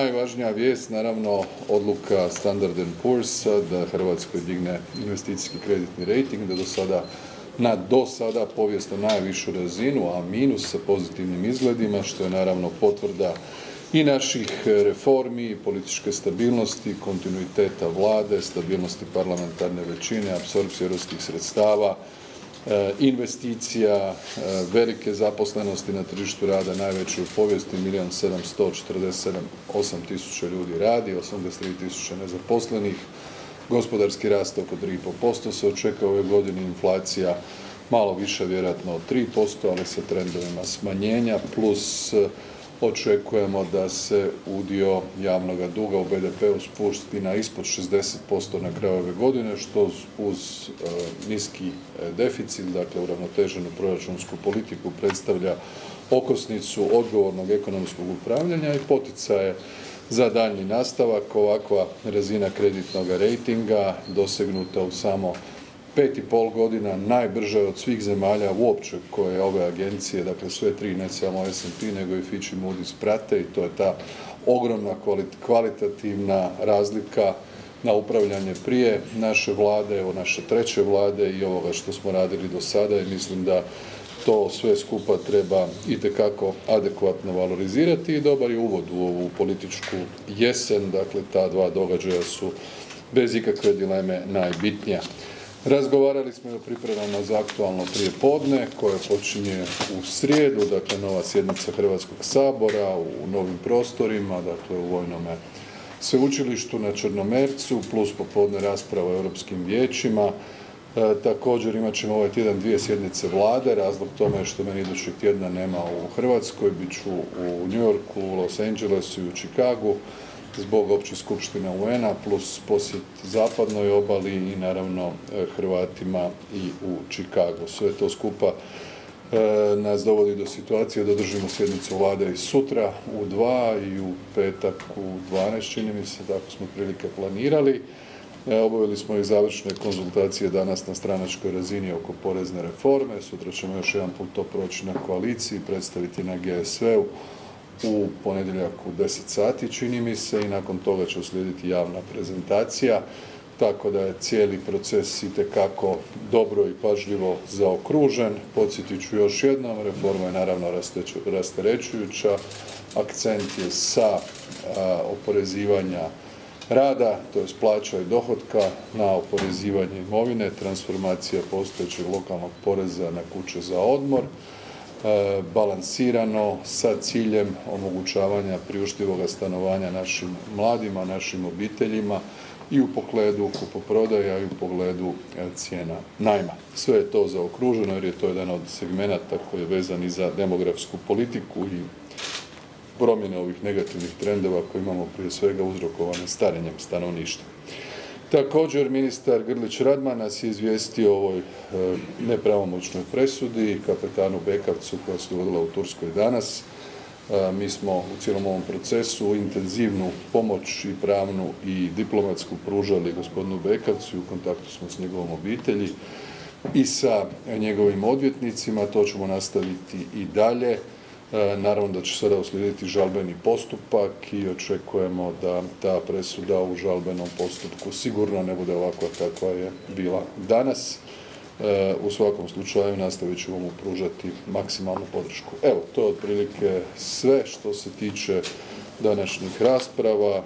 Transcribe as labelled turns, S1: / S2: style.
S1: Najvažnija vijest, naravno, odluka Standard Poor's da Hrvatskoj digne investicijski kreditni rejting, da do sada, na do sada povijesno najvišu razinu, a minus sa pozitivnim izgledima, što je naravno potvrda i naših reformi političke stabilnosti, kontinuiteta Vlade, stabilnosti parlamentarne većine, apsorpcije europskih sredstava, investicija, velike zaposlenosti na tržištu rada, najveće u povijesti, milijun 747 tisuća ljudi radi, 83 tisuće nezaposlenih, gospodarski rast oko 3,5% se očekuje ove godine, inflacija malo više vjerojatno od 3%, ali sa trendovima smanjenja plus očekujemo da se udio javnoga duga u BDP-u spusti na ispod 60% na kraju ove godine, što uz niski deficit, dakle uravnoteženu proračunsku politiku predstavlja okosnicu odgovornog ekonomskog upravljanja i poticaje za daljnji nastavak. Ovakva razina kreditnoga rejtinga dosegnuta u samo pet i pol godina, najbrža je od svih zemalja uopće koje ove agencije, dakle sve tri, ne samo S&P nego i Fitch i Moody's prate i to je ta ogromna kvalitativna razlika na upravljanje prije naše Vlade, evo naše treće Vlade i ovoga što smo radili do sada i mislim da to sve skupa treba itekako adekvatno valorizirati i dobar je uvod u ovu političku jesen, dakle ta dva događaja su bez ikakve dileme najbitnija. Razgovarali smo i o pripremama za aktualno prijepodne koje počinje u srijedu, dakle nova sjednica Hrvatskog sabora u novim prostorima, dakle u Vojnome sveučilištu na Črnomercu plus popodne rasprava o europskim vijećima. Također imat ćemo ovaj tjedan dvije sjednice Vlade, razlog tome što mene idućeg tjedna nema u Hrvatskoj, bit ću u New Yorku, u Los Angelesu i u Chicagu zbog Opće skupštine UN-a plus posjet zapadnoj obali i naravno Hrvatima i u Chicagu. Sve to skupa nas dovodi do situacije da održimo sjednicu Vlade i sutra u 2 i u petak u 12 čini mi se, tako smo otprilike planirali. Obavili smo i završne konzultacije danas na stranačkoj razini oko porezne reforme, sutra ćemo još jedan put to proći na koaliciji, predstaviti na GSV-u u ponedjeljak u 10 sati čini mi se i nakon toga će uslijediti javna prezentacija, tako da je cijeli proces itekako dobro i pažljivo zaokružen. Podsjetit ću još jednom, reforma je naravno rasterećujuća, akcent je sa oporezivanja rada tj. plaća i dohotka na oporezivanje imovine, transformacija postojećeg lokalnog poreza na kuće za odmor, balansirano sa ciljem omogućavanja priuštivoga stanovanja našim mladima, našim obiteljima i u pogledu kupoprodaje, a i u pogledu cijena najma. Sve je to zaokruženo jer je to jedan od segmenata koji je vezan i za demografsku politiku i promjene ovih negativnih trendova koje imamo prije svega uzrokovane starenjem stanovništva. Također ministar Grlić Radman nas je izvijestio o ovoj nepravomoćnoj presudi kapetanu Bekavcu koja se dogodila u Turskoj danas. Mi smo u cijelom ovom procesu intenzivnu pomoć i pravnu i diplomatsku pružali gospodinu Bekavcu i u kontaktu smo s njegovom obitelji i sa njegovim odvjetnicima, to ćemo nastaviti i dalje. Naravno da će sada uslijediti žalbeni postupak i očekujemo da ta presuda u žalbenom postupku sigurno ne bude ovakva kakva je bila danas. U svakom slučaju nastavit ćemo mu pružati maksimalnu podršku. Evo, to je otprilike sve što se tiče današnjih rasprava.